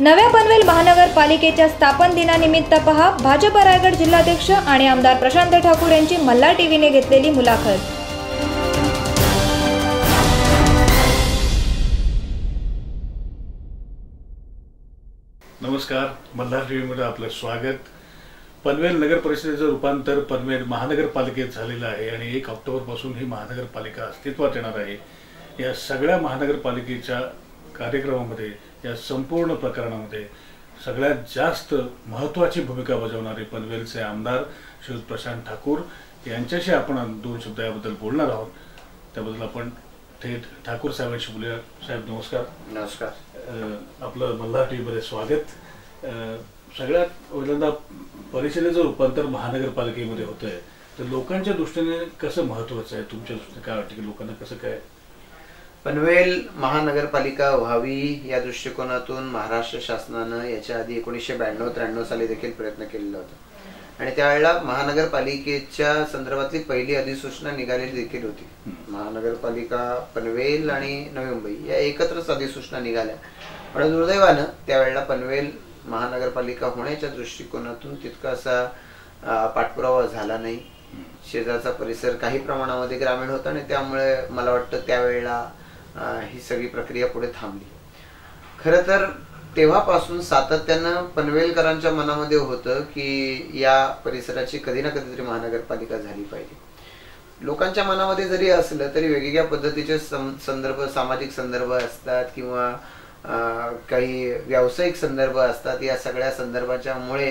नव्या पनवेल महानगरपालिकेच्या स्थापन दिनानिमित्त पहा भाजप रायगड जिल्हाध्यक्ष आणि आमदार प्रशांत ठाकूर यांची मल्हार टीव्हीने घेतलेली मुलाखत. नमस्कार मल्हार टीव्हीमध्ये आपलं स्वागत. पनवेल नगर परिषदेचं रूपांतर पनवेल महानगरपालिकेत झालेलं आहे आणि एक ऑक्टोबरपासून ही महानगरपालिका अस्तित्वात येणार आहे. या सगळ्या महानगरपालिकेच्या कार्यक्रमामध्ये या संपूर्ण प्रकरणामध्ये सगळ्यात जास्त महत्त्वाची भूमिका बजावणारे पनवेलचे आमदार श्री प्रशांत ठाकूर यांच्याशी आपण दोन शब्द याबद्दल बोलणार आहोत. त्याबद्दल आपण थेट ठाकूर साहेबांशी बोलूया. साहेब नमस्कार. नमस्कार. आपलं मल्हार टी व्हीमध्ये स्वागत. सगळ्यात पहिल्यांदा परिषदेचं रूपांतर महानगरपालिकेमध्ये होत आहे तर लोकांच्या दृष्टीने कसं महत्वाचं आहे? तुमच्या दृष्टीने काय वाटतं की लोकांना कसं काय पनवेल महानगरपालिका व्हावी या दृष्टिकोनातून महाराष्ट्र शासनानं याच्या आधी एकोणीसशे ब्याण्णव त्र्याण्णव साली देखील प्रयत्न केलेला होता. आणि त्यावेळेला महानगरपालिकेच्या संदर्भातली पहिली अधिसूचना निघालेली देखील होती. महानगरपालिका पनवेल आणि नवी मुंबई या एकत्रच अधिसूचना निघाल्या. पण दुर्दैवानं त्यावेळेला पनवेल महानगरपालिका होण्याच्या दृष्टिकोनातून तितका असा पाठपुरावा झाला नाही. शेजारचा परिसर काही प्रमाणामध्ये ग्रामीण होता आणि त्यामुळे मला वाटतं त्यावेळेला ही सगळी प्रक्रिया पुढे थांबली. खर तर तेव्हापासून सातत्यानं पनवेलकरांच्या मनामध्ये होतं की या परिसराची कधी ना कधीतरी महानगरपालिका झाली पाहिजे. लोकांच्या मनामध्ये जरी असलं तरी वेगवेगळ्या पद्धतीचे संदर्भ सामाजिक संदर्भ असतात किंवा काही व्यावसायिक संदर्भ असतात या सगळ्या संदर्भाच्या मुळे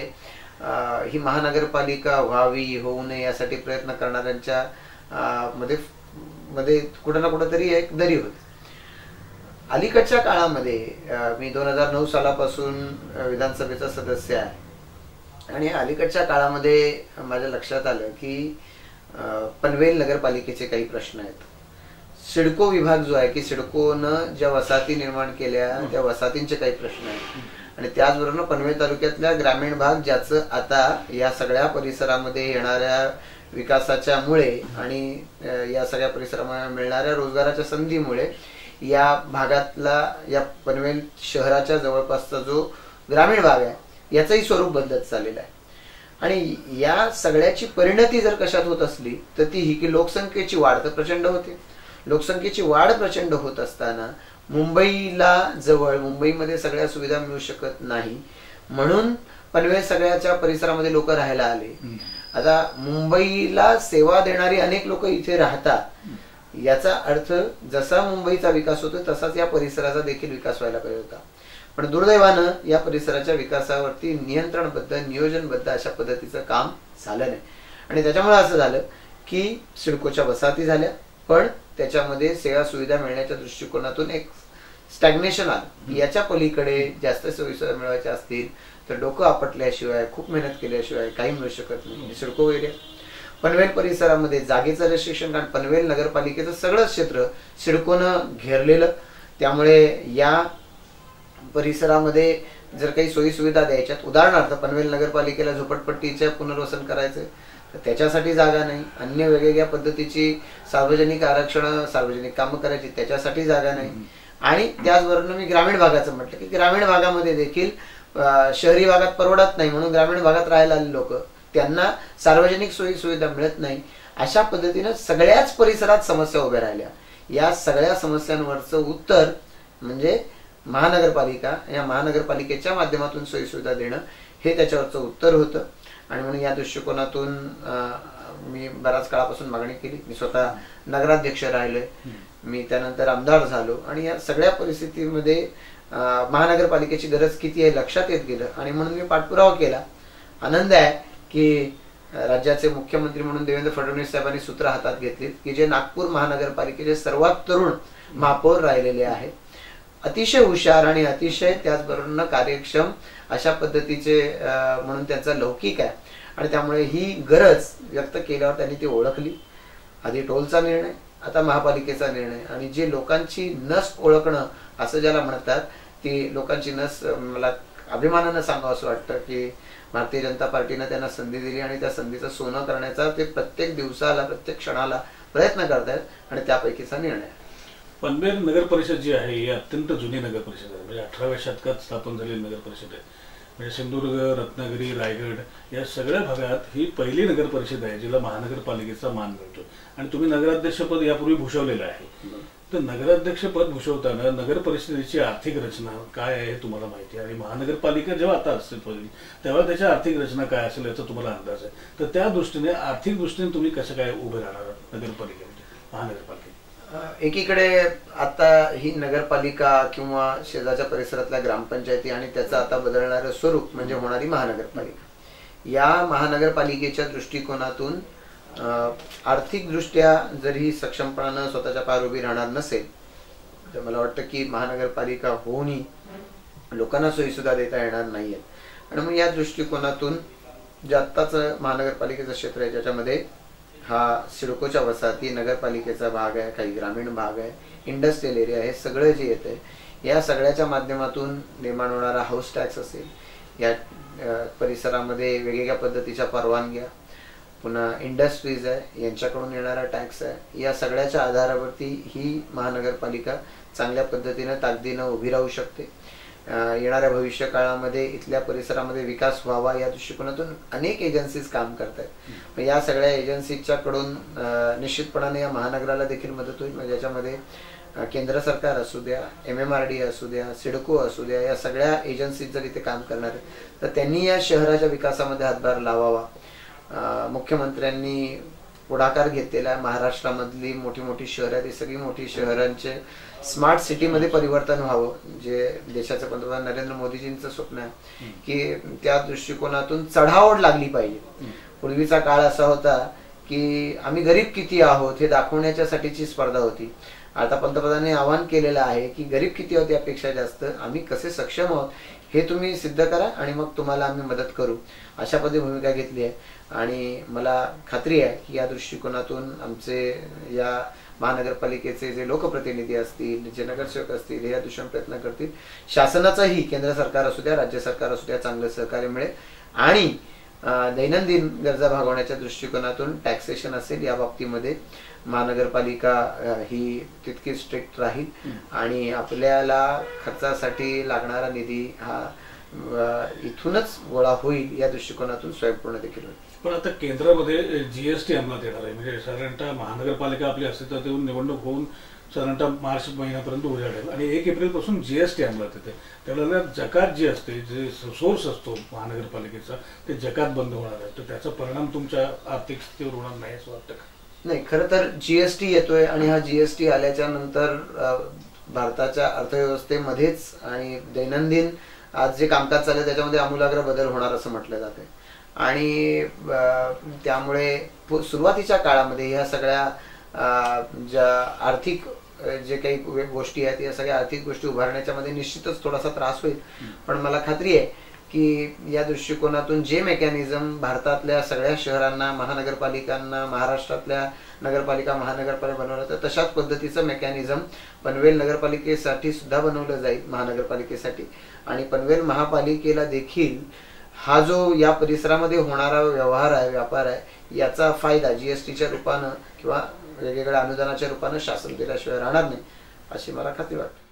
ही महानगरपालिका व्हावी होऊ नये यासाठी प्रयत्न करणाऱ्यांच्या मध्ये मध्ये कुठं ना कुठं तरी एक दरी होती. अलीकडच्या काळामध्ये मी दोन हजार नऊ सालापासून विधानसभेचा सदस्य आहे. आणि अलीकडच्या काळामध्ये माझ्या लक्षात आलं की पनवेल नगरपालिकेचे काही प्रश्न आहेत. सिडको विभाग जो आहे की सिडकोनं ज्या वसाहती निर्माण केल्या त्या वसाहतींचे काही प्रश्न आहेत. आणि त्याचबरोबर पनवेल तालुक्यातल्या ग्रामीण भाग ज्याचं आता या सगळ्या परिसरामध्ये येणाऱ्या विकासाच्या मुळे आणि या सगळ्या परिसरामध्ये मिळणाऱ्या रोजगाराच्या संधीमुळे या भागातला या पनवेल शहराच्या जवळपासचा जो ग्रामीण भाग आहे याचंही स्वरूप बदलत चाललेलं आहे. आणि या सगळ्याची परिणती जर कशात होत असली तर ती ही की लोकसंख्येची वाढ तर प्रचंड होते. लोकसंख्येची वाढ प्रचंड होत असताना मुंबईला जवळ मुंबईमध्ये सगळ्या सुविधा मिळू शकत नाही. म्हणून पनवेल सगळ्याच्या परिसरामध्ये लोक राहायला आले. आता मुंबईला सेवा देणारी अनेक लोक इथे राहतात. याचा अर्थ जसा मुंबईचा विकास होतो तसाच या परिसराचा देखील विकास व्हायला पाहिजे होता. पण दुर्दैवानं या परिसराच्या विकासावरती नियंत्रणबद्ध नियोजनबद्ध अशा पद्धतीचं काम झालं नाही. आणि त्याच्यामुळे असं झालं की सिडकोच्या वसाहती झाल्या पण त्याच्यामध्ये सेवा सुविधा मिळण्याच्या दृष्टिकोनातून एक स्टॅग्नेशन आलं. याच्या पलीकडे जास्त सोयीसुविधा मिळवायच्या असतील तर डोकं आपटल्याशिवाय खूप मेहनत केल्याशिवाय काही मिळू शकत नाही. सिडको एरिया पनवेल परिसरामध्ये जागेचं रेस्ट्रिक्शन कारण पनवेल नगरपालिकेचं सगळं क्षेत्र सिडकोनं घेरलेलं. त्यामुळे या परिसरामध्ये जर काही सोयी सुविधा द्यायच्यात उदाहरणार्थ पनवेल नगरपालिकेला झोपडपट्टीचे पुनर्वसन करायचं तर त्याच्यासाठी जागा नाही. अन्य वेगवेगळ्या पद्धतीची सार्वजनिक आरक्षण सार्वजनिक कामं करायची त्याच्यासाठी जागा नाही. आणि त्याचबरोबर मी ग्रामीण भागाचं म्हटलं की ग्रामीण भागामध्ये देखील शहरी भागात परवडत नाही म्हणून ग्रामीण भागात राहायला आले लोक. त्यांना सार्वजनिक सोयी सुविधा मिळत नाही. अशा पद्धतीनं सगळ्याच परिसरात समस्या उभ्या राहिल्या. या सगळ्या समस्यांवरचं उत्तर म्हणजे महानगरपालिका या महानगरपालिकेच्या माध्यमातून सोयी सुविधा देणं हे त्याच्यावरचं उत्तर होतं. आणि म्हणून या दृष्टिकोनातून मी बऱ्याच काळापासून मागणी केली. मी स्वतः नगराध्यक्ष राहिले. मी त्यानंतर आमदार झालो. आणि या सगळ्या परिस्थितीमध्ये महानगरपालिकेची गरज किती आहे लक्षात येत गेलं. आणि म्हणून मी पाठपुरावा केला. आनंद आहे. की राज्याचे मुख्यमंत्री म्हणून देवेंद्र फडणवीस साहेबांनी सूत्र हातात घेतलीत की जे नागपूर महानगरपालिकेचे सर्वात तरुण महापौर राहिलेले आहेत. अतिशय हुशार आणि अतिशय त्याचबरोबर कार्यक्षम अशा पद्धतीचे म्हणून त्यांचा लौकिक आहे. आणि त्यामुळे ही गरज व्यक्त केल्यावर त्यांनी ती ओळखली. आधी टोलचा निर्णय आता महापालिकेचा निर्णय. आणि जे लोकांची नस ओळखणं असं ज्याला म्हणतात ती लोकांची नस मला अभिमानानं सांगावं असं वाटतं की भारतीय जनता पार्टीनं त्यांना संधी दिली आणि त्या संधीचं सोनं करण्याचा ते प्रत्येक दिवसाला प्रत्येक क्षणाला प्रयत्न करतायत आणि त्यापैकीचा निर्णय. पनवेल नगर परिषद जी आहे ही अत्यंत जुनी नगर परिषद आहे. म्हणजे अठराव्या शतकात स्थापन झालेली नगर परिषद आहे. म्हणजे सिंधुदुर्ग रत्नागिरी रायगड या सगळ्या भागात ही पहिली नगर परिषद आहे जिला महानगरपालिकेचा मान मिळतो. आणि तुम्ही नगराध्यक्षपद यापूर्वी भूषवलेलं आहे. तर नगराध्यक्षपद भूषवताना नगर परिषदेची आर्थिक रचना काय आहे हे तुम्हाला माहिती आहे? आणि महानगरपालिका जेव्हा आता अस्तित्वात तेव्हा त्याची आर्थिक रचना काय असेल याचा तुम्हाला अंदाज आहे. तर त्या दृष्टीने आर्थिक दृष्टीने तुम्ही कसं काय उभे राहणार नगरपालिकेमध्ये महानगरपालिकेत एकीकडे आता ही नगरपालिका किंवा शेजारच्या परिसरातल्या ग्रामपंचायती आणि त्याचं आता बदलणारं स्वरूप म्हणजे होणारी महानगरपालिका. या महानगरपालिकेच्या दृष्टिकोनातून आर्थिकदृष्ट्या जरी सक्षमपणानं स्वतःच्या पायावर उभी राहणार नसेल तर मला वाटतं की महानगरपालिका होऊनही लोकांना सोयीसुद्धा देता येणार नाहीयेत आणि मग या दृष्टिकोनातून जे आत्ताचं महानगरपालिकेचं क्षेत्र आहे ज्याच्यामध्ये हा सिडकोच्या वसाहती नगरपालिकेचा भाग आहे काही ग्रामीण भाग आहे इंडस्ट्रियल एरिया हे सगळं जे येतं या सगळ्याच्या माध्यमातून निर्माण होणारा हाऊस टॅक्स असेल या परिसरामध्ये वेगवेगळ्या पद्धतीच्या परवानग्या पुन्हा इंडस्ट्रीज आहे यांच्याकडून येणारा टॅक्स आहे या सगळ्याच्या आधारावरती ही महानगरपालिका चांगल्या पद्धतीनं ताकदीनं उभी राहू शकते. येणाऱ्या भविष्य काळामध्ये इथल्या परिसरामध्ये विकास व्हावा या दृष्टिकोनातून अनेक एजन्सीज काम करत आहेत मग या सगळ्या एजन्सीच्या कडून अं, निश्चितपणाने या महानगराला देखील मदत होईल. म्हणजे याच्यामध्ये अं, केंद्र सरकार असू द्या एम एम आर डी असू द्या सिडको असू द्या या सगळ्या एजन्सीज जर इथे काम करणार आहेत तर त्यांनी या शहराच्या विकासामध्ये हातभार लावावा. मुख्यमंत्र्यांनी पुढाकार घेतलेला आहे. महाराष्ट्रामधली मोठी मोठी शहरं आहेत. ही सगळी मोठी शहरांचे स्मार्ट सिटीमध्ये परिवर्तन व्हावं जे देशाचे पंतप्रधान नरेंद्र मोदीजींचं स्वप्न आहे. की त्या दृष्टिकोनातून चढाओढ लागली पाहिजे. पूर्वीचा काळ असा होता की आम्ही गरीब किती आहोत हे दाखवण्याच्यासाठीची स्पर्धा होती. आता पंतप्रधानांनी आवाहन केलेलं आहे की गरीब किती आहोत यापेक्षा जास्त आम्ही कसे सक्षम आहोत हे तुम्ही सिद्ध करा आणि मग तुम्हाला आम्ही मदत करू. अशा पद्धती भूमिका घेतली आहे. आणि मला खात्री आहे की या दृष्टिकोनातून आमचे या महानगरपालिकेचे जे लोकप्रतिनिधी असतील जे नगरसेवक असतील हे या दृष्टीने प्रयत्न करतील. शासनाचंही केंद्र सरकार असू द्या राज्य सरकार असू द्या चांगलं सहकार्य मिळेल. आणि दैनंदिन गरजा भागवण्याच्या दृष्टिकोनातून टॅक्सेशन असेल या बाबतीमध्ये महानगरपालिका ही तितकी स्ट्रिक्ट राहील. आणि आपल्याला खर्चासाठी लागणारा निधी हा इथूनच गोळा होईल या दृष्टिकोनातून स्वयंपूर्ण देखील होईल. पण आता केंद्रामध्ये जीएसटी अंमलात येणार आहे. म्हणजे साधारणतः महानगरपालिका आपली अस्तित्वात येऊन निवडणूक होऊन साधारणतः मार्च महिन्यापर्यंत उजाडेल आणि एक एप्रिलपासून जी एस टी अंमलात येते. त्यावेळेला जकात जी असते जे सोर्स असतो महानगरपालिकेचा ते जकात बंद होणार आहे. तर त्याचा परिणाम तुमच्या आर्थिक स्थितीवर होणार नाही असं वाटतं का? नाही खरं तर जीएसटी येतोय आणि हा जीएसटी आल्याच्यानंतर भारताच्या अर्थव्यवस्थेमध्येच आणि दैनंदिन आज जे कामकाज चाललंय त्याच्यामध्ये आमूलाग्र बदल होणार असं म्हटलं जाते आणि त्यामुळे सुरुवातीच्या काळामध्ये ह्या सगळ्या ज्या आर्थिक जे काही गोष्टी आहेत या सगळ्या आर्थिक गोष्टी उभारण्याच्या मध्ये निश्चितच थोडासा त्रास होईल. पण मला खात्री आहे की या दृष्टिकोनातून जे मेकॅनिझम भारतातल्या सगळ्या शहरांना महानगरपालिकांना महाराष्ट्रातल्या नगरपालिका महानगरपालिका बनवलं तर तशाच पद्धतीचं मेकॅनिझम पनवेल नगरपालिकेसाठी सुद्धा बनवलं जाईल महानगरपालिकेसाठी. आणि पनवेल महापालिकेला देखील हा जो या परिसरामध्ये होणारा व्यवहार आहे व्यापार आहे याचा फायदा जीएसटीच्या रूपानं किंवा वेगवेगळ्या अनुदानाच्या रूपानं शासन दिल्याशिवाय राहणार नाही अशी मला खात्री वाटते.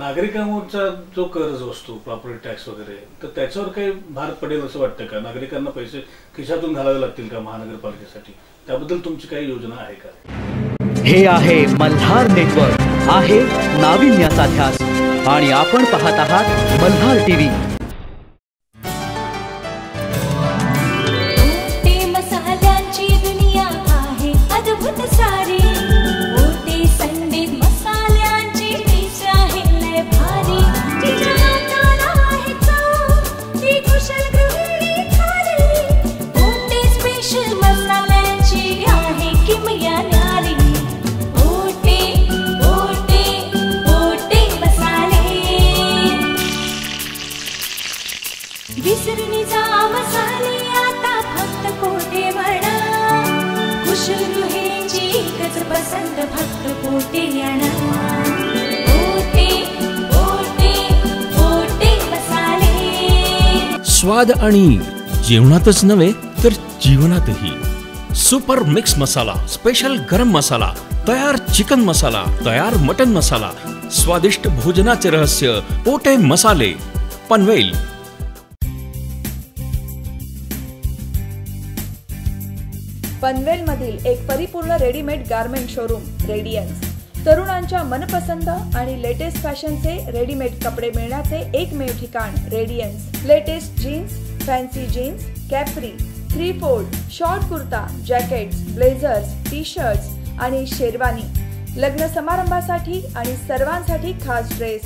नागरिकांवरचा जो कर्ज असतो प्रॉपर्टी टॅक्स वगैरे तर त्याच्यावर काही भार पडेल असं वाटतं का? नागरिकांना पैसे खिशातून घालावे लागतील का महानगरपालिकेसाठी? त्याबद्दल तुमची काही योजना आहे का? हे आहे मल्हार नेटवर्क. आहे नाविन्याचा ध्यास आणि आपण पाहत आहात मल्हार टीव्ही. स्वाद आणि जेवणातच नव्हे तर जीवनातही. सुपर मिक्स मसाला स्पेशल गरम मसाला तयार चिकन मसाला तयार मटन मसाला स्वादिष्ट भोजनाचे रहस्य पोटे मसाले पनवेल. पनवेल मधील एक परिपूर्ण रेडीमेड गारमेंट शोरूम रेडियन्स तरुणांच्या मनपसंत आणि लेटेस्ट फॅशनचे रेडीमेड कपडे मिळण्याचे एकमेव ठिकाण Radiance latest jeans fancy jeans capri three fold short kurta jackets blazers T shirts आणि शेरवानी लग्न समारंभासाठी आणि सर्वांसाठी खास ड्रेस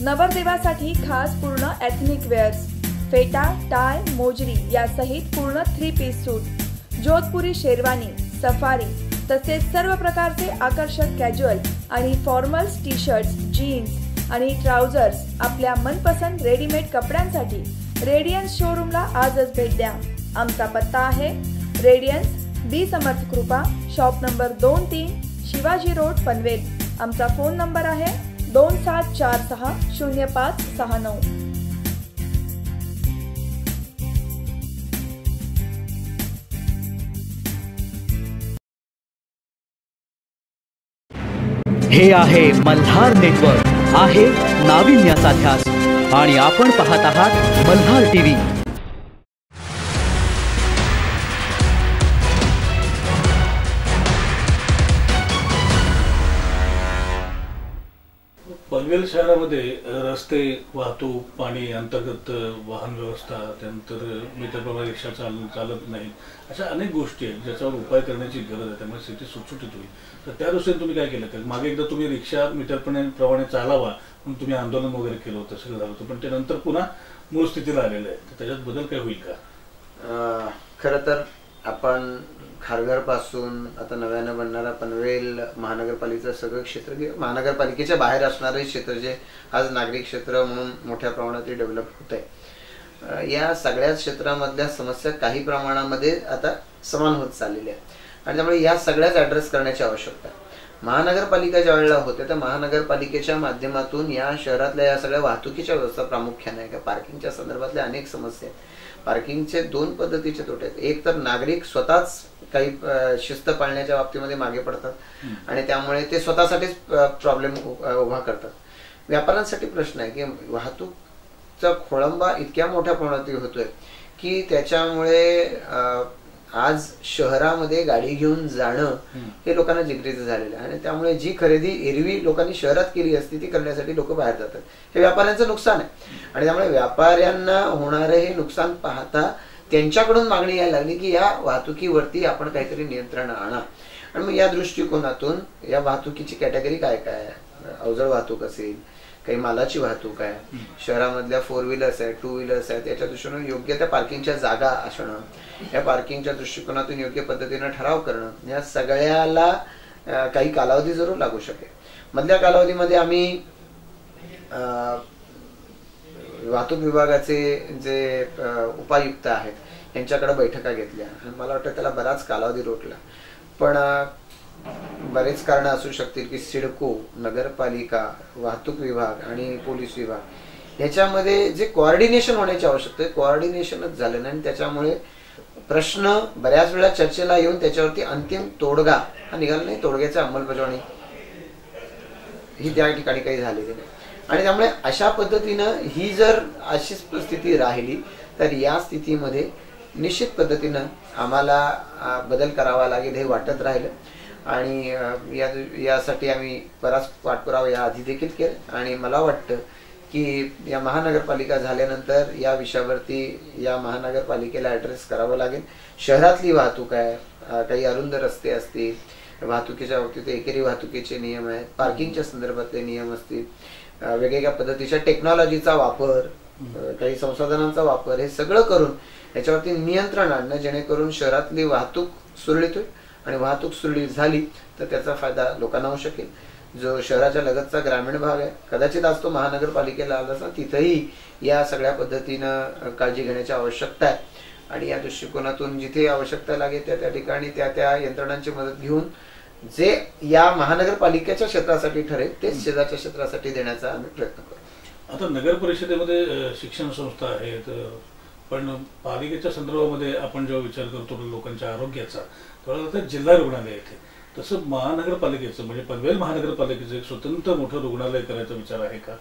नवरदेवासाठी खास पूर्ण एथनिक वेअर्स फेटा टाय मोजरी यासहित पूर्ण three piece suit Jodhpuri sherwani safari तसेच सर्व प्रकारचे आकर्षक कॅज्युअल आणि फॉर्मल्स टी शर्ट्स जीन्स आणि ट्राउझर्स आपल्या मनपसंत रेडीमेड कपड्यांसाठी रेडियन्स शोरूमला आजच भेट द्या. आमचा पत्ता आहे रेडियन्स बी समर्थ कृपा शॉप नंबर दोन तीन शिवाजी रोड पनवेल. आमचा फोन नंबर आहे दोन सात चार सहा शून्य पाच सहा नऊ. हे आहे मल्हार नेटवर्क. आहे नाविन्याचा ध्यास. आणि आपण पाहत आहात मल्हार टीव्ही. पनवेल शहरामध्ये रस्ते वाहतूक पाणी अंतर्गत वाहन व्यवस्था त्यानंतर मित्रप्रमाणे रिक्षा चाल चालत नाही. अशा अनेक गोष्टी आहेत ज्याच्यावर उपाय करण्याची गरज आहे. त्यामुळे स्थिती सुटसुटीत होईल. तर त्या दृष्टीने तुम्ही काय केलं? तर मागे एकदा तुम्ही रिक्षा मित्रपणे प्रमाणे चालावा म्हणून तुम्ही आंदोलन वगैरे केलं होतं सगळं झालं होतं. पण ते नंतर पुन्हा मूळ स्थितीला आलेलं आहे. तर त्याच्यात बदल काय होईल का? खरं तर आपण खारघरपासून आता नव्यानं बनणारा पनवेल महानगरपालिकेचं सगळं क्षेत्र किंवा महानगरपालिकेच्या बाहेर असणारे क्षेत्र जे आज नागरिक क्षेत्र म्हणून मोठ्या प्रमाणात डेव्हलप होत आहे या सगळ्याच क्षेत्रामधल्या समस्या काही प्रमाणामध्ये आता समान होत चाललेल्या आहेत. आणि त्यामुळे या सगळ्याच ऍड्रेस करण्याची आवश्यकता महानगरपालिका ज्या वेळेला होते तर महानगरपालिकेच्या माध्यमातून या शहरातल्या या सगळ्या वाहतुकीच्या व्यवस्था प्रामुख्याने आहे. का? पार्किंगच्या संदर्भातल्या अनेक समस्या आहेत. पार्किंगचे दोन पद्धतीचे तोटे आहेत. एक तर नागरिक स्वतःच काही शिस्त पाळण्याच्या बाबतीमध्ये मागे पडतात आणि त्यामुळे ते स्वतःसाठीच प्रॉब्लेम उभा करतात. व्यापाऱ्यांसाठी प्रश्न आहे की वाहतूकचा खोळंबा इतक्या मोठ्या प्रमाणात होतोय की त्याच्यामुळे आज शहरामध्ये गाडी घेऊन जाणं हे लोकांना जिगरीचं झालेलं आहे. आणि त्यामुळे जी खरेदी एरवी लोकांनी शहरात केली असती ती करण्यासाठी लोक बाहेर जातात. हे व्यापाऱ्यांचं नुकसान आहे. आणि त्यामुळे व्यापाऱ्यांना होणारं हे नुकसान पाहता त्यांच्याकडून मागणी यायला लागली की या वाहतुकीवरती आपण काहीतरी नियंत्रण आणा. आणि मग या दृष्टिकोनातून या वाहतुकीची कॅटेगरी काय काय आहे? अवजड वाहतूक असेल काही मालाची वाहतूक आहे शहरामधल्या फोर व्हीलर्स आहेत टू व्हीलर्स आहेत याच्या दृष्टीने योग्य त्या पार्किंगच्या जागा असणं या पार्किंगच्या दृष्टिकोनातून योग्य पद्धतीनं ठराव करणं या सगळ्याला काही कालावधी जरूर लागू शकेल. मधल्या कालावधीमध्ये आम्ही वाहतूक विभागाचे जे उपायुक्त आहेत यांच्याकडे बैठका घेतल्या. आणि मला वाटतं त्याला बराच कालावधी रोटला पण बरेच कारण असू शकतील की सिडको नगरपालिका वाहतूक विभाग आणि पोलीस विभाग. ह्याच्यामध्ये जे कोऑर्डिनेशन होण्याची आवश्यकता आहे कोऑर्डिनेशनच झालं नाही. आणि त्याच्यामुळे प्रश्न बऱ्याच वेळा चर्चेला येऊन त्याच्यावरती अंतिम तोडगा हा निघाला नाही तोडग्याचा अंमलबजावणी. ही त्या ठिकाणी काही झालेली नाही. आणि त्यामुळे अशा पद्धतीनं ही जर अशीच स्थिती राहिली तर या स्थितीमध्ये निश्चित पद्धतीनं आम्हाला बदल करावा लागेल हे वाटत राहिलं. आणि या यासाठी आम्ही बराच पाठपुरावा या आधी देखील केला. आणि मला वाटतं की या महानगरपालिका झाल्यानंतर या विषयावरती या महानगरपालिकेला ऍड्रेस करावं लागेल. शहरातली वाहतूक आहे. काही अरुंद रस्ते असतील. वाहतुकीच्या बाबतीत एकेरी वाहतुकीचे नियम आहेत. पार्किंगच्या संदर्भातले नियम असतील. वेगवेगळ्या पद्धतीच्या टेक्नॉलॉजीचा वापर काही संसाधनांचा वापर हे सगळं करून याच्यावरती नियंत्रण आणणं जेणेकरून शहरातली वाहतूक सुरळीत होईल. आणि वाहतूक सुरळीत झाली तर त्याचा फायदा लोकांना होऊ शकेल. जो शहराच्या लगतचा ग्रामीण भाग आहे कदाचित आज तो महानगरपालिकेला आला असता तिथेही या सगळ्या पद्धतीनं काळजी घेण्याची आवश्यकता आहे. आणि या दृष्टिकोनातून जिथे आवश्यकता लागेल त्या त्या ठिकाणी त्या त्या यंत्रणांची मदत घेऊन जे या महानगरपालिकेच्या क्षेत्रासाठी ठरेल तेच शेजारच्या क्षेत्रासाठी देण्याचा आम्ही प्रयत्न करू. आता नगर परिषदेमध्ये शिक्षण संस्था आहेत पण पालिकेच्या संदर्भामध्ये आपण जेव्हा विचार करतो लोकांच्या आरोग्याचा तेव्हा जिल्हा रुग्णालय येते तसं महानगरपालिकेचं म्हणजे पनवेल महानगरपालिकेचं एक स्वतंत्र मोठं रुग्णालय करायचा विचार आहे का?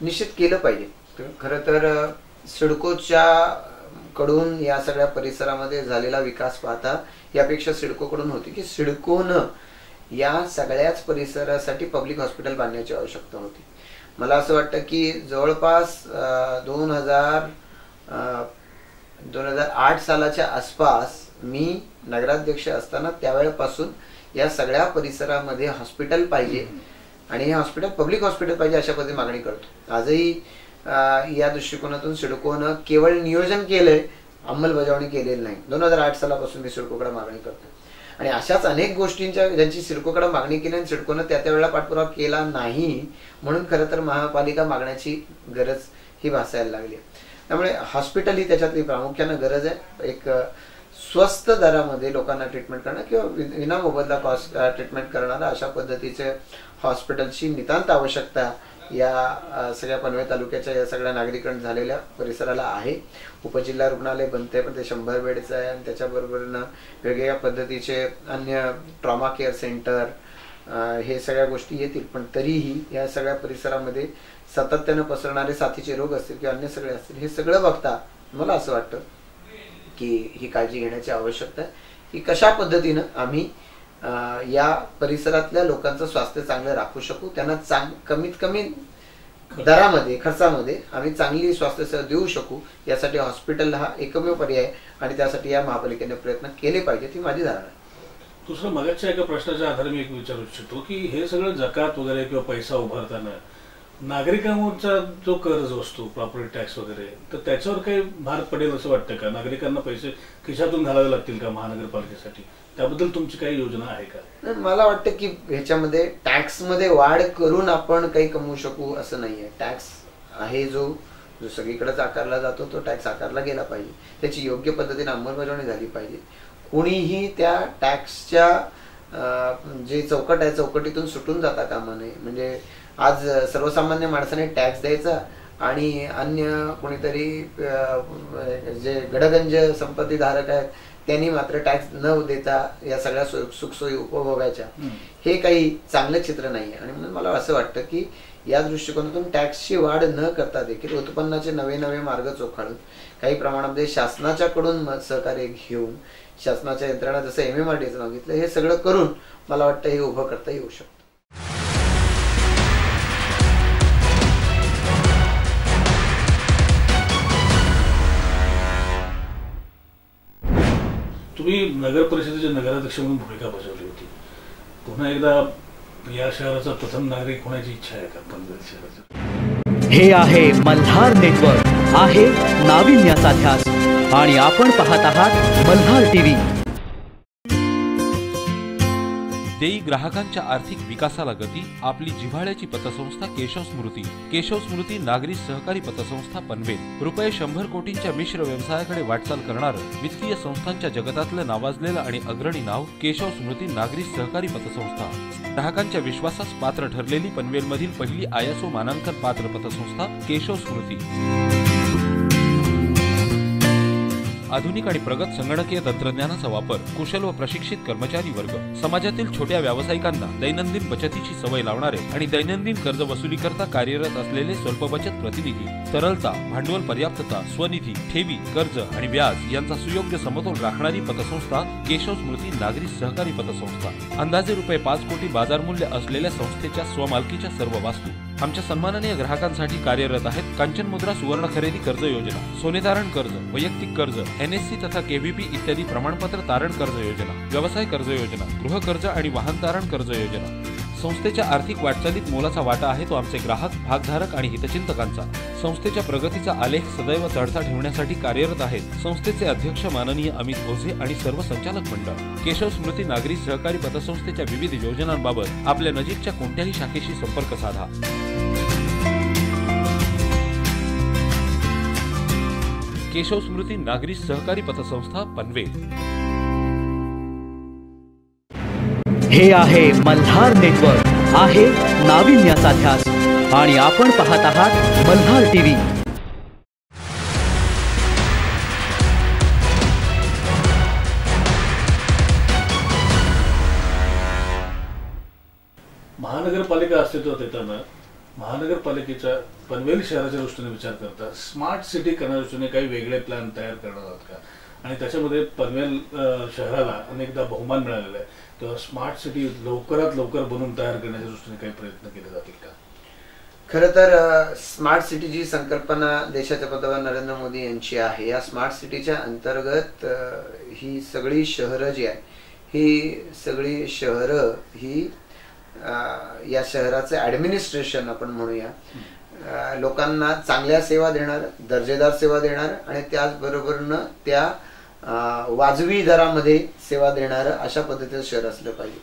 निश्चित केलं पाहिजे. खरं तर सिडकोच्या कडून या सगळ्या परिसरामध्ये झालेला विकास पाहता यापेक्षा सिडकोकडून होती की सिडकोनं या सगळ्याच परिसरासाठी पब्लिक हॉस्पिटल बांधण्याची आवश्यकता होती. मला असं वाटतं की जवळपास दोन हजार दोन हजार आठ सालाच्या आसपास मी नगराध्यक्ष असताना त्यावेळेपासून या सगळ्या परिसरामध्ये हॉस्पिटल पाहिजे. आणि हे हॉस्पिटल पब्लिक हॉस्पिटल पाहिजे अशा पद्धती मागणी करतो. आजही या दृष्टिकोनातून सिडकोनं केवळ नियोजन केलंय अंमलबजावणी केलेली नाही. दोन हजार आठ सालापासून मी सिडकोकडे मागणी करतो आणि अशाच अनेक गोष्टींच्या ज्यांची सिडकोकडे मागणी केली आणि सिडकोनं त्या त्या वेळेला पाठपुरावा केला नाही म्हणून खरं तर महापालिका मागण्याची गरज ही भासायला लागली त्यामुळे हॉस्पिटल ही त्याच्यातली प्रामुख्यानं गरज आहे. एक स्वस्त दरामध्ये लोकांना ट्रीटमेंट करणं किंवा विना मोबदला कॉस्ट ट्रीटमेंट करणारा अशा पद्धतीचे हॉस्पिटलची नितांत आवश्यकता या सगळ्या पनवेल तालुक्याच्या या सगळ्या नागरिकरण झालेल्या परिसराला आहे. उपजिल्हा रुग्णालय बनते पण ते शंभर बेडचं आहे आणि त्याच्याबरोबरनं वेगवेगळ्या पद्धतीचे अन्य ट्रॉमा केअर सेंटर हे सगळ्या गोष्टी येतील. पण तरीही या सगळ्या परिसरामध्ये सातत्यानं पसरणारे साथीचे रोग असतील किंवा अन्य सगळे असतील हे सगळं बघता मला असं वाटतं की ही काळजी घेण्याची आवश्यकता आहे. की कशा पद्धतीनं आम्ही या परिसरातल्या लोकांचं स्वास्थ्य चांगलं राखू शकू? त्यांना चांग कमीत कमी दरामध्ये खर्चामध्ये आम्ही चांगली स्वास्थ्य सेवा देऊ शकू? यासाठी हॉस्पिटल हा एकमेव पर्याय आणि त्यासाठी या महापालिकेने प्रयत्न केले पाहिजे ती माझी धारणा आहे. दुसरं मगाच्या एका प्रश्नाच्या आधारे मी एक विचारू इच्छितो की हे सगळं जकात वगैरे किंवा पैसा उभारताना नागरिकांवरचा जो कर्ज असतो प्रॉपर्टी टॅक्स वगैरे तर त्याच्यावर काही भार पडेल असं वाटतं का? नागरिकांना पैसे खिशातून घालावे लागतील का महानगरपालिकेसाठी? त्याबद्दल तुमची काही योजना आहे का? मला वाटतं की ह्याच्यामध्ये टॅक्समध्ये वाढ करून आपण काही कमवू शकू असं नाहीये. टॅक्स आहे जो जो सगळीकडेच आकारला जातो तो टॅक्स आकारला गेला पाहिजे. त्याची योग्य पद्धतीने अंमलबजावणी झाली पाहिजे. कोणीही त्या टॅक्सच्या जे चौकट आहे चौकटीतून सुटून जाता कामा नये. म्हणजे आज सर्वसामान्य माणसाने टॅक्स द्यायचा आणि अन्य कोणीतरी जे गडगंज संपत्तीधारक आहेत त्यांनी मात्र टॅक्स न देता या सगळ्या सुखसोयी उपभोगायच्या. हे काही चांगलं चित्र नाही आहे आणि म्हणून मला असं वाटतं की या दृष्टिकोनातून टॅक्सची वाढ न करता देखील उत्पन्नाचे नवे नवे मार्ग चोखाळून काही प्रमाणामध्ये शासनाच्याकडून सहकार्य घेऊन शासनाच्या यंत्रणा जसं एम एम आर डीचं मागितलं हे सगळं करून मला वाटतं हे उभं करता येऊ शकतं. तुम्ही नगर परिषदेचे नगराध्यक्ष म्हणून भूमिका बजावली होती. पुन्हा एकदा या शहराचा प्रथम नागरिक होण्याची इच्छा आहे का? पनवेल शहराचं. हे आहे मल्हार नेटवर्क. आहे नाविन्याचा ध्यास. आणि आपण पाहत आहात मल्हार टीव्ही. देई ग्राहकांच्या आर्थिक विकासाला गती आपली जिव्हाळ्याची पतसंस्था केशव स्मृती. केशव स्मृती नागरी सहकारी पतसंस्था पनवेल. रुपये शंभर कोटींच्या मिश्र व्यवसायाकडे वाटचाल करणार वित्तीय संस्थांच्या जगतातलं नावाजलेलं आणि अग्रणी नाव केशव स्मृती नागरी सहकारी पतसंस्था. ग्राहकांच्या विश्वासास पात्र ठरलेली पनवेलमधील पहिली आयएसओ मानांकन पात्र पतसंस्था केशव स्मृती. आधुनिक आणि प्रगत संगणकीय तंत्रज्ञानाचा वापर कुशल व प्रशिक्षित कर्मचारी वर्ग समाजातील छोट्या व्यावसायिकांना दैनंदिन बचतीची सवय लावणारे आणि दैनंदिन कर्ज वसुली करता कार्यरत असलेले स्वल्प बचत प्रतिनिधी तरलता भांडवल पर्याप्तता स्वनिधी ठेवी कर्ज आणि व्याज यांचा सुयोग्य समतोल राखणारी पतसंस्था केशव स्मृती नागरी सहकारी पतसंस्था. अंदाजे रुपये पाच कोटी बाजार मूल्य असलेल्या संस्थेच्या स्वमालकीच्या सर्व वास्तू आमच्या सन्माननीय ग्राहकांसाठी कार्यरत आहेत कांचन मुद्रा सुवर्ण खरेदी कर्ज योजना सोने तारण कर्ज वैयक्तिक कर्ज एनएससी तथा केव्हीपी इत्यादी प्रमाणपत्र तारण कर्ज योजना व्यवसाय कर्ज योजना गृह कर्ज आणि वाहन तारण कर्ज योजना. संस्थेच्या आर्थिक वाटचालीत मोलाचा वाटा आहे तो आमचे ग्राहक भागधारक आणि हितचिंतकांचा. संस्थेच्या प्रगतीचा आलेख सदैव चढता ठेवण्यासाठी कार्यरत आहेत. संस्थेचे अध्यक्ष माननीय अमित ओझे आणि सर्व संचालक मंडळ. केशव स्मृती नागरी सहकारी पतसंस्थेच्या विविध योजनांबाबत आपल्या नजीकच्या कोणत्याही शाखेशी संपर्क साधा. केशव स्मृती नागरी सहकारी पतसंस्था पनवेल. हे आहे मल्हार नेटवर्क. आहे नाविन्याचा ध्यास आणि आपण पाहत आहात मल्हार टीव्ही. महानगरपालिका अस्तित्वात येताना महानगरपालिकेच्या पनवेल शहराच्या दृष्टीने विचार करता स्मार्ट सिटी करण्याच्या दृष्टीने काही वेगळे प्लॅन तयार करणार आहात का? आणि त्याच्यामध्ये पनवेल शहराला अनेकदा बहुमान मिळालेला आहे. तेव्हा स्मार्ट सिटी लवकरात लवकर बनवून तयार करण्याच्या दृष्टीने काही प्रयत्न केले जातील का? खर तर स्मार्ट सिटीची संकल्पना देशाचे पंतप्रधान नरेंद्र मोदी यांची आहे या स्मार्ट सिटीच्या अंतर्गत ही सगळी शहरं जी आहे ही सगळी शहरं ही या शहराचे ऍडमिनिस्ट्रेशन आपण म्हणूया. लोकांना चांगल्या सेवा देणार दर्जेदार सेवा देणार आणि त्याचबरोबरनं त्या वाजवी दरामध्ये सेवा देणार अशा पद्धतीचं शहर असलं पाहिजे.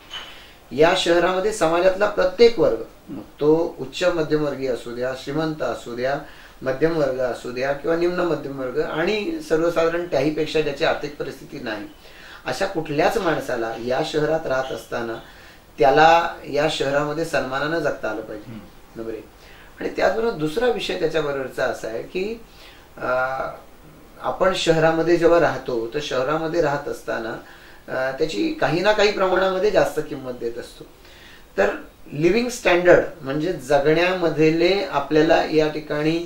या शहरामध्ये समाजातला प्रत्येक वर्ग तो उच्च मध्यमवर्गीय असू द्या श्रीमंत असू द्या मध्यम वर्ग असू द्या किंवा निम्न मध्यम वर्ग आणि सर्वसाधारण त्याहीपेक्षा ज्याची आर्थिक परिस्थिती नाही अशा कुठल्याच माणसाला या शहरात राहत असताना त्याला या शहरामध्ये सन्मानानं जगता आलं पाहिजे. एक आणि त्याचबरोबर दुसरा विषय त्याच्याबरोबरचा असा आहे की आपण शहरामध्ये जेव्हा राहतो तर शहरामध्ये राहत असताना त्याची काही ना काही प्रमाणामध्ये जास्त किंमत देत असतो. तर लिव्हिंग स्टँडर्ड म्हणजे जगण्यामधले आपल्याला या ठिकाणी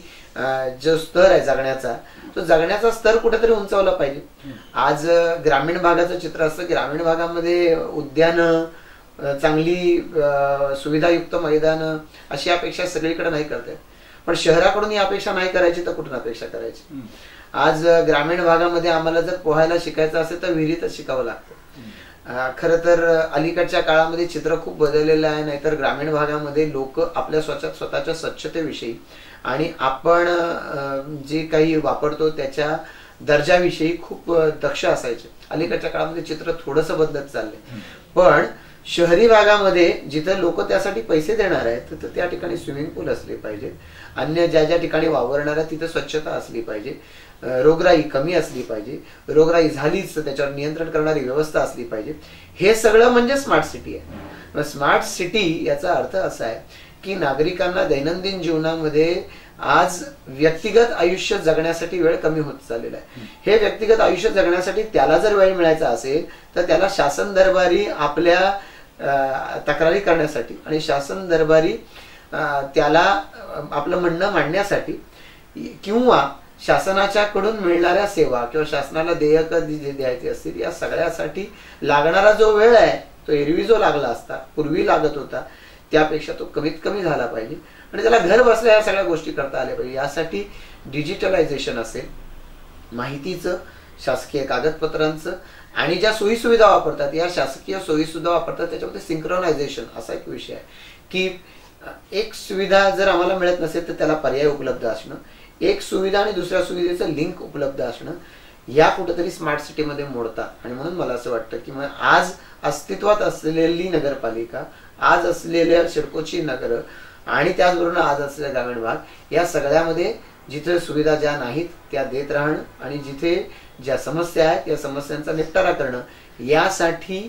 जो स्तर आहे जगण्याचा तो जगण्याचा स्तर कुठेतरी उंचावला पाहिजे. आज ग्रामीण भागाचं चित्र असतं ग्रामीण भागामध्ये उद्यानं चांगली सुविधायुक्त मैदानं अशी अपेक्षा सगळीकडे नाही करते पण शहराकडून ही अपेक्षा नाही करायची तर कुठून अपेक्षा करायची? आज ग्रामीण भागामध्ये आम्हाला जर पोहायला शिकायचं असेल तर विहिरीतच शिकावं लागतं. खरं तर अलीकडच्या काळामध्ये चित्र खूप बदललेलं आहे नाहीतर ग्रामीण भागामध्ये लोक आपल्या स्वतः स्वतःच्या स्वच्छतेविषयी आणि आपण जे काही वापरतो त्याच्या दर्जाविषयी खूप दक्ष असायचे. अलीकडच्या काळामध्ये चित्र थोडंसं बदलत चाललंय. पण शहरी भागामध्ये जिथं लोक त्यासाठी पैसे देणार आहेत तिथं त्या ठिकाणी स्विमिंग पूल असले पाहिजेत. अन्य ज्या ज्या ठिकाणी वावरणार आहे तिथं स्वच्छता असली पाहिजे. रोगराई कमी असली पाहिजे रोगराई झालीच तर त्याच्यावर नियंत्रण करणारी व्यवस्था असली पाहिजे. हे सगळं म्हणजे स्मार्ट सिटी आहे. स्मार्ट सिटी याचा अर्थ असा आहे की नागरिकांना दैनंदिन जीवनामध्ये आज व्यक्तिगत आयुष्य जगण्यासाठी वेळ कमी होत चाललेला आहे. हे व्यक्तिगत आयुष्य जगण्यासाठी त्याला जर वेळ मिळायचा असेल तर त्याला शासन दरबारी आपल्या तक्रारी करण्यासाठी आणि शासन दरबारी त्याला आपलं म्हणणं मांडण्यासाठी किंवा शासनाच्याकडून मिळणाऱ्या सेवा किंवा शासनाला देयक द्यायची असतील या सगळ्यासाठी लागणारा जो वेळ आहे तो एरवी जो लागला असता पूर्वी लागत होता त्यापेक्षा तो कमीत कमी झाला पाहिजे. आणि त्याला घर बसल्या या सगळ्या गोष्टी करता आल्या पाहिजे. यासाठी डिजिटलायझेशन असेल माहितीचं शासकीय कागदपत्रांचं आणि ज्या सोयीसुविधा वापरतात या शासकीय सोयीसुद्धा वापरतात त्याच्यामध्ये सिंक्रोनायझेशन असा एक विषय आहे. की एक सुविधा जर आम्हाला मिळत नसेल तर त्याला पर्याय उपलब्ध असणं. एक सुविधा आणि दुसऱ्या सुविधेचं लिंक उपलब्ध असणं या कुठंतरी स्मार्ट सिटीमध्ये मोडतात आणि म्हणून मला असं वाटतं की मग आज अस्तित्वात असलेली नगरपालिका आज असलेल्या शिडकोची नगर आणि त्याचबरोबर आज असलेला ग्रामीण भाग या सगळ्यामध्ये जिथे सुविधा ज्या नाहीत त्या देत राहणं आणि जिथे ज्या समस्या आहेत या समस्यांचा निपटारा करणं यासाठी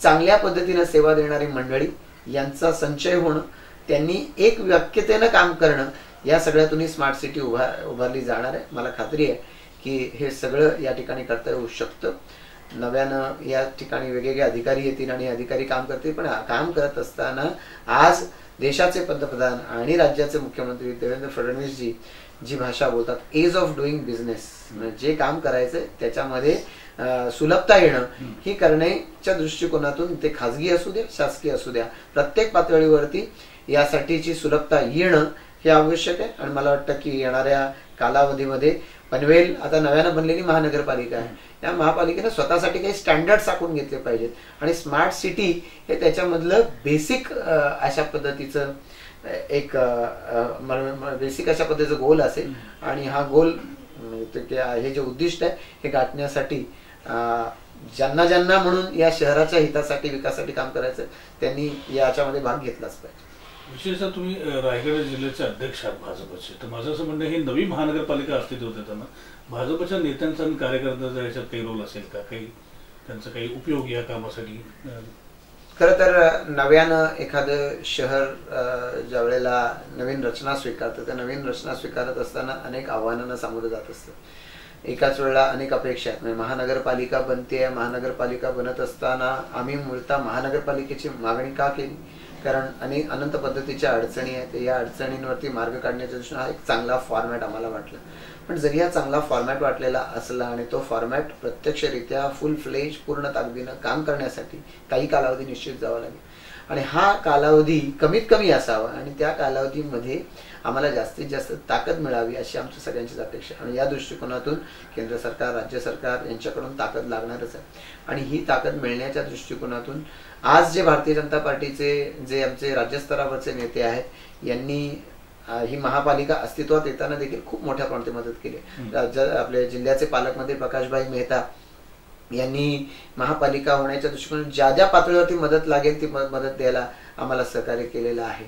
चांगल्या पद्धतीनं सेवा देणारी मंडळी यांचा संचय होणं त्यांनी एक व्यक्यतेनं काम करणं या सगळ्यातून ही स्मार्ट सिटी उभा उभारली जाणार आहे. मला खात्री आहे की हे सगळं या ठिकाणी करता येऊ शकतं. नव्यानं या ठिकाणी वेगवेगळे अधिकारी येतील आणि अधिकारी काम करतील पण काम करत असताना आज देशाचे पंतप्रधान आणि राज्याचे मुख्यमंत्री देवेंद्र फडणवीसजी जी भाषा बोलतात एज ऑफ डुईंग बिझनेस जे काम करायचंय त्याच्यामध्ये सुलभता येणं ही करण्याच्या दृष्टिकोनातून ते खाजगी असू द्या शासकीय असू द्या. प्रत्येक पातळीवरती यासाठीची सुलभता येणं हे आवश्यक आहे. आणि मला वाटतं की येणाऱ्या कालावधीमध्ये पनवेल आता नव्यानं बनलेली महानगरपालिका आहे. या महापालिकेनं स्वतःसाठी काही स्टँडर्ड आखून घेतले पाहिजेत. आणि स्मार्ट सिटी हे त्याच्यामधलं बेसिक अशा पद्धतीचं एक बेसिक अशा पद्धतीचं गोल असेल. आणि हा गोल ते- हे जे उद्दिष्ट आहे हे गाठण्यासाठी ज्यांना ज्यांना म्हणून या शहराच्या हितासाठी विकासासाठी काम करायचं त्यांनी याच्यामध्ये भाग घेतलाच पाहिजे. विशेषतः तुम्ही रायगड जिल्ह्याचे अध्यक्ष आहात भाजपचे. तर माझं असं म्हणणं ही नवी महानगरपालिका अस्तित्वात येताना भाजपच्या नेत्यांचा आणि कार्यकर्त्यांचा याच्यात काही रोल असेल का? काही त्यांचा काही उपयोग या कामासाठी? खरं तर नव्यानं एखादं शहर ज्या वेळेला नवीन रचना स्वीकारतं त्या नवीन रचना स्वीकारत असताना अनेक आव्हानांना सामोरं जात असतं. एकाच वेळेला अनेक अपेक्षा आहेत. म्हणजे महानगरपालिका बनते आहे महानगरपालिका बनत असताना आम्ही मूळतः महानगरपालिकेची मागणी का केली? कारण अनेक अनंत पद्धतीच्या अडचणी आहेत या अडचणींवरती मार्ग काढण्याच्या दृष्टीने हा एक चांगला फॉर्मॅट आम्हाला वाटला. पण जरी हा चांगला फॉर्मॅट वाटलेला असला आणि तो फॉर्मॅट प्रत्यक्षरित्या फुल फ्लेज पूर्ण ताकदीनं काम करण्यासाठी काही कालावधी निश्चित जावा लागेल. आणि हा कालावधी कमीत कमी असावा आणि त्या कालावधीमध्ये आम्हाला जास्तीत जास्त ताकद मिळावी अशी आमची सगळ्यांचीच अपेक्षा. आणि या दृष्टिकोनातून केंद्र सरकार राज्य सरकार यांच्याकडून ताकद लागणारच आहे. आणि ही ताकद मिळण्याच्या दृष्टिकोनातून आज जे भारतीय जनता पार्टीचे जे आमचे राज्यस्तरावरचे नेते आहेत यांनी ही महापालिका अस्तित्वात येताना देखील खूप मोठ्या प्रमाणात मदत केली. राज्य आपले जिल्ह्याचे पालकमंत्री प्रकाशभाई मेहता यांनी महापालिका होण्याच्या दृष्टिकोनातून ज्या ज्या पातळीवरती मदत लागेल ती मदत द्यायला आम्हाला सहकार्य केलेलं आहे.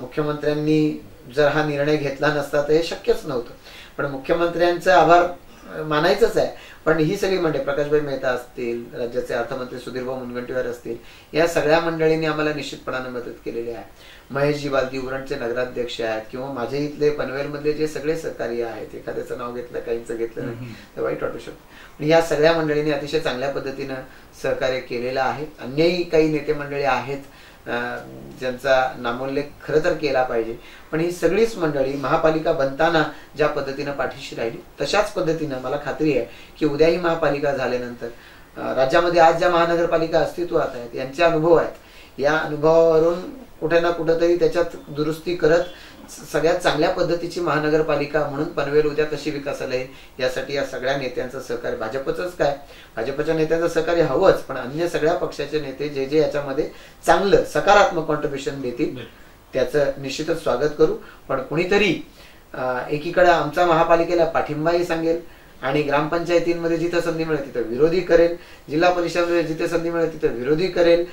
मुख्यमंत्र्यांनी जर हा निर्णय घेतला नसता तर हे शक्यच नव्हतं. पण मुख्यमंत्र्यांचा आभार मानायचंच आहे. पण ही सगळी मंडळी प्रकाशभाई मेहता असतील राज्याचे अर्थमंत्री सुधीरभाऊ मुनगंटीवार असतील या सगळ्या मंडळींनी आम्हाला निश्चितपणाने मदत केलेली आहे. महेशजी बालदी उरणचे नगराध्यक्ष आहेत किंवा माझे इथले पनवेलमधले जे सगळे सहकारी आहेत एखाद्याचं नाव घेतलं काहींचं घेतलं नाही तर वाईट वाटू शकतं. पण या सगळ्या मंडळींनी अतिशय चांगल्या पद्धतीनं सहकार्य केलेलं आहे. अन्यही काही नेते मंडळी आहेत ज्यांचा नामोल्लेख खरं तर केला पाहिजे. पण ही सगळीच मंडळी महापालिका बनताना ज्या पद्धतीनं पाठीशी राहिली तशाच पद्धतीनं मला खात्री आहे की उद्याही महापालिका झाल्यानंतर राज्यामध्ये आज ज्या महानगरपालिका अस्तित्वात आहेत यांचे अनुभव आहेत. या अनुभवावरून कुठे ना कुठंतरी त्याच्यात दुरुस्ती करत सगळ्यात चांगल्या पद्धतीची महानगरपालिका म्हणून पनवेल उद्या कशी विकासाला येईल यासाठी या सगळ्या नेत्यांचं सहकार्य. भाजपचंच काय? भाजपच्या नेत्यांचं सहकार्य हवंच पण अन्य सगळ्या पक्षाचे नेते जे जे याच्यामध्ये चांगलं सकारात्मक कॉन्ट्रीब्युशन देतील त्याचं निश्चितच स्वागत करू. पण कुणीतरी एकीकडे आमचा महापालिकेला पाठिंबाही सांगेल आणि ग्रामपंचायतींमध्ये जिथं संधी मिळेल तिथं विरोधी करेल. जिल्हा परिषदमध्ये जिथे संधी मिळेल तिथं विरोधी करेल.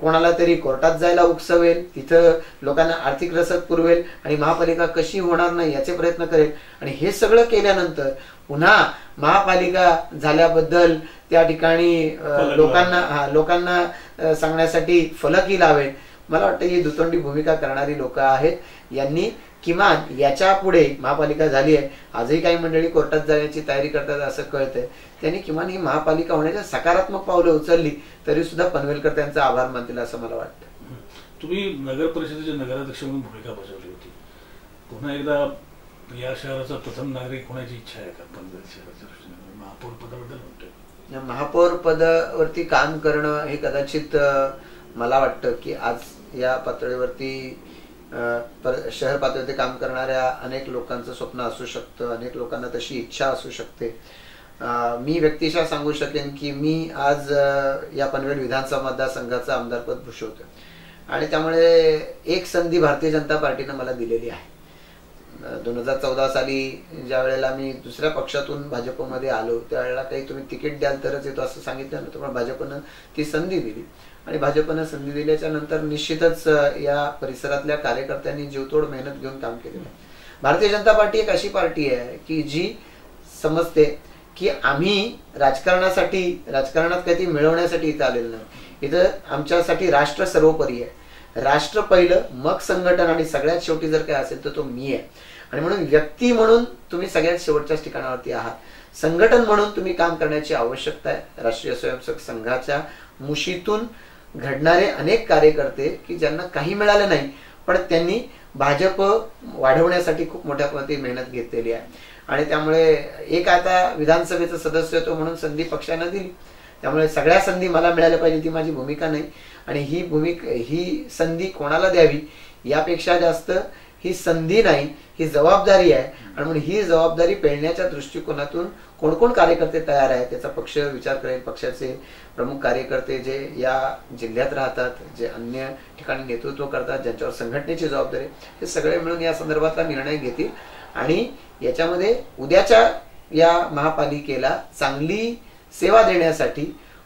कोणाला तरी कोर्टात जायला उकसवेल तिथं लोकांना आर्थिक रसद पुरवेल आणि महापालिका कशी होणार नाही याचे प्रयत्न करेल. आणि हे सगळं केल्यानंतर पुन्हा महापालिका झाल्याबद्दल त्या ठिकाणी लोकांना हा लोकांना सांगण्यासाठी फलकही लावेल. मला वाटतं ही दुतोंडी भूमिका करणारी लोक आहेत. यांनी किमान याच्यापुढे महापालिका झाली आहे आजही काही मंडळी कोर्टात जाण्याची तयारी करतात असं कळतंय. त्यांनी किमान ही महापालिका होण्याच्या सकारात्मक पावलं उचलली तरी सुद्धा पनवेलकर त्यांचा आभार मानतील असं मला वाटतं. तुम्ही नगर परिषदेचे नगराध्यक्ष म्हणून भूमिका बजावली होती. पुन्हा एकदा या शहराचा प्रथम नागरिक होण्याची इच्छा आहे का? पनवेल शहराच्या महापौर पदाबद्दल म्हणतोय. महापौर पदावरती काम करणं हे कदाचित मला वाटतं की आज या पातळीवरती शहर पातळीवरती काम करणाऱ्या अनेक लोकांचं स्वप्न असू शकतं अनेक लोकांना तशी इच्छा असू शकते. मी व्यक्तिशः सांगू शकेन की मी आज या पनवेल विधानसभा मतदारसंघाचं आमदारपद भूषवतो आणि त्यामुळे एक संधी भारतीय जनता पार्टीनं मला दिलेली आहे. दोन हजार चौदा साली ज्या वेळेला मी दुसऱ्या पक्षातून भाजपमध्ये आलो त्यावेळेला काही तुम्ही तिकीट द्याल तरच येतो असं सांगितलं नव्हतं पण भाजपनं ती संधी दिली. आणि भाजपनं संधी दिल्याच्या नंतर निश्चितच या परिसरातल्या कार्यकर्त्यांनी जीवतोड मेहनत घेऊन काम केलेलं आहे. भारतीय जनता पार्टी एक अशी पार्टी आहे की जी समजते की आम्ही राजकारणासाठी राजकारणात काहीतरी मिळवण्यासाठी इथं आलेलो नाही. इथं आमच्यासाठी राष्ट्र सर्वोपरी आहे. राष्ट्र पहिलं मग संघटन आणि सगळ्यात शेवटी जर काय असेल तर तो मी आहे. आणि म्हणून व्यक्ती म्हणून तुम्ही सगळ्यात शेवटच्याच ठिकाणावरती आहात. संघटन म्हणून तुम्ही काम करण्याची आवश्यकता आहे. राष्ट्रीय स्वयंसेवक संघाच्या मुशीतून घडणारे अनेक कार्यकर्ते की ज्यांना काही मिळालं नाही पण त्यांनी भाजप वाढवण्यासाठी खूप मोठ्या प्रमाणात मेहनत घेतलेली आहे. आणि त्यामुळे एक आता विधानसभेचं होतो म्हणून संधी पक्षानं दिली. त्यामुळे सगळ्या संधी मला मिळाल्या पाहिजे ती माझी भूमिका नाही. आणि ही भूमिका ही संधी कोणाला द्यावी यापेक्षा जास्त ही संधी नाही ही जबाबदारी आहे. आणि म्हणून ही जबाबदारी पेलण्याच्या दृष्टिकोनातून कोण कोण कार्यकर्ते तयार आहेत त्याचा पक्ष विचार करेल. पक्षाचे प्रमुख कार्यकर्ते जे या जिल्ह्यात राहतात जे अन्य ठिकाणी नेतृत्व करतात ज्यांच्यावर संघटनेची जबाबदारी हे सगळे मिळून या संदर्भातला निर्णय घेतील. आणि याच्यामध्ये उद्याच्या या महापालिकेला चांगली सेवा देण्यासाठी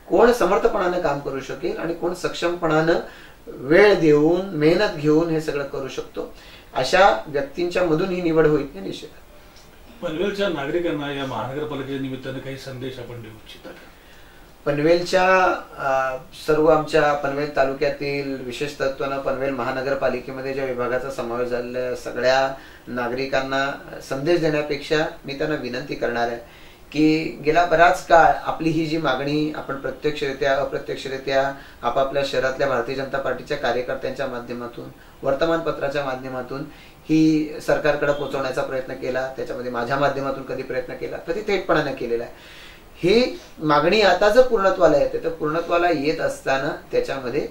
कोण समर्थपणानं काम करू शकेल आणि कोण सक्षमपणानं वेळ देऊन मेहनत घेऊन हे सगळं करू शकतो. अशा व्यक्तींच्या मधून ही निवड होईल हे निश्चित. पनवेलच्या नागरिकांना या महानगरपालिकेच्या निमित्तानं काही संदेश आपण देऊ इच्छिता पनवेलच्या सर्व आमच्या पनवेल तालुक्यातील विशेष तत्वानं पनवेल महानगरपालिकेमध्ये ज्या विभागाचा समावेश झालेल्या आहे, सगळ्या नागरिकांना संदेश देण्यापेक्षा मी त्यांना विनंती करणार आहे की गेला बराच काळ आपली ही जी मागणी आपण प्रत्यक्षरित्या अप्रत्यक्षरित्या आपापल्या शहरातल्या भारतीय जनता पार्टीच्या कार्यकर्त्यांच्या माध्यमातून वर्तमानपत्राच्या माध्यमातून ही सरकारकडे पोहोचवण्याचा प्रयत्न केला त्याच्यामध्ये माझ्या माध्यमातून कधी प्रयत्न केला कधी थेटपणाने केलेला आहे. ही मागणी आता जर पूर्णत्वाला येते तर पूर्णत्वाला येत असताना त्याच्यामध्ये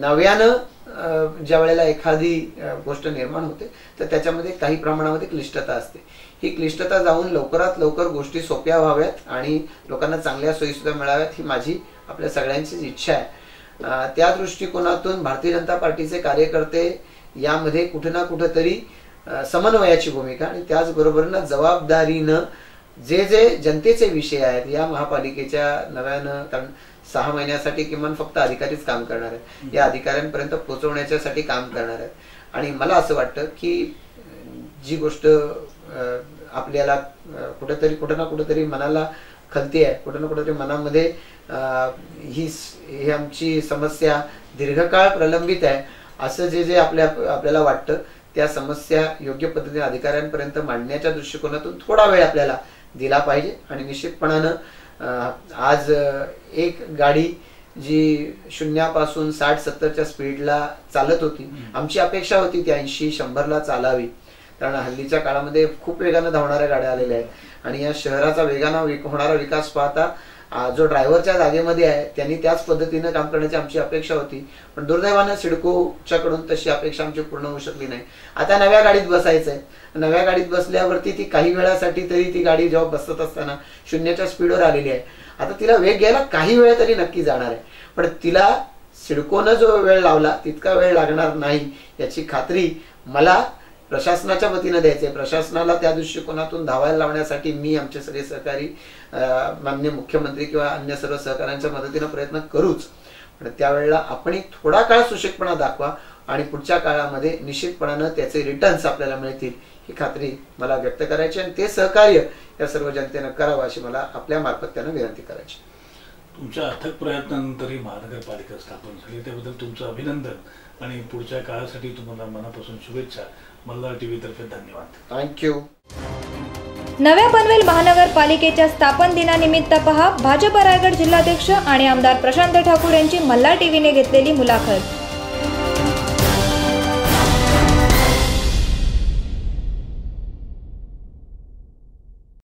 नव्यानं ज्या वेळेला एखादी गोष्ट निर्माण होते तर त्याच्यामध्ये काही प्रमाणामध्ये क्लिष्टता असते. ही क्लिष्टता जाऊन लवकरात लवकर गोष्टी सोप्या व्हाव्यात आणि लोकांना चांगल्या सोयी सुद्धा मिळाव्यात ही माझी आपल्या सगळ्यांचीच इच्छा आहे. त्या दृष्टिकोनातून भारतीय जनता पार्टीचे कार्यकर्ते यामध्ये कुठे ना कुठेतरी समन्वयाची भूमिका आणि त्याचबरोबरीनं जबाबदारीनं जे जे जनतेचे विषय आहेत या महापालिकेच्या नव्यानं कारण सहा महिन्यासाठी किमान फक्त अधिकारीच काम करणार आहेत. या अधिकाऱ्यांपर्यंत पोहोचवण्याच्यासाठी काम करणार आहेत. आणि मला असं वाटतं की जी गोष्ट आपल्याला कुठेतरी कुठं ना कुठेतरी मनाला खलती आहे. कुठं ना कुठेतरी मनामध्ये ही ही आमची समस्या दीर्घकाळ प्रलंबित आहे. असं जे जे आपल्या आपल्याला वाटतं त्या समस्या योग्य पद्धतीने अधिकाऱ्यांपर्यंत मांडण्याच्या दृष्टिकोनातून थोडा वेळ आपल्याला दिला पाहिजे. आणि निश्चितपणानं आज एक गाडी जी शून्यापासून साठ सत्तरच्या स्पीडला चालत होती आमची अपेक्षा होती ती ऐंशी शंभरला चालावी. कारण हल्लीच्या काळामध्ये खूप वेगानं धावणाऱ्या गाड्या आलेल्या आहेत. आणि या शहराचा वेगानं विक- होणारा विकास पाहता जो ड्रायव्हरच्या जागेमध्ये आहे त्यांनी त्याच पद्धतीनं काम करण्याची आमची अपेक्षा होती. पण दुर्दैवानं सिडकोच्या कडून तशी अपेक्षा आमची पूर्ण होऊ शकली नाही. आता नव्या गाडीत बसायचंय. नव्या गाडीत बसल्यावरती ती काही वेळासाठी तरी ती गाडी जेव्हा बसत असताना शून्याच्या स्पीडवर आलेली आहे. आता तिला वेग घ्यायला काही वेळ तरी नक्की जाणार आहे. पण तिला सिडकोनं जो वेळ लावला तितका वेळ लागणार नाही याची खात्री मला प्रशासनाच्या वतीनं द्यायचे प्रशासनाला त्या दृष्टिकोनातून धावायला लावण्यासाठी मी आमचे सगळे सहकारी मान्य मुख्यमंत्री किंवा अन्य सर्व सहकाऱ्यांच्या मदतीनं प्रयत्न करूच. पण त्यावेळेला आपण एक थोडा काळ सुशिकपणा दाखवा आणि पुढच्या काळामध्ये निश्चितपणानं त्याचे रिटर्न्स आपल्याला मिळतील ही खात्री मला व्यक्त करायची आणि ते सहकार्य या सर्व जनतेनं करावं अशी मला आपल्या मार्फत त्यांना विनंती करायची. तुमच्या अथक प्रयत्नानंतर ही महानगरपालिका स्थापन झाली. त्याबद्दल तुमचं अभिनंदन आणि पुढच्या काळासाठी तुम्हाला मनापासून शुभेच्छा. मल्हार टीव्ही तर्फे धन्यवाद. थँक्यू नव्या पनवेल महानगरपालिकेच्या स्थापन दिनानिमित्त पहा भाजप रायगड जिल्हाध्यक्ष आणि आमदार प्रशांत ठाकूर यांची मल्हार टीव्हीने घेतलेली मुलाखत.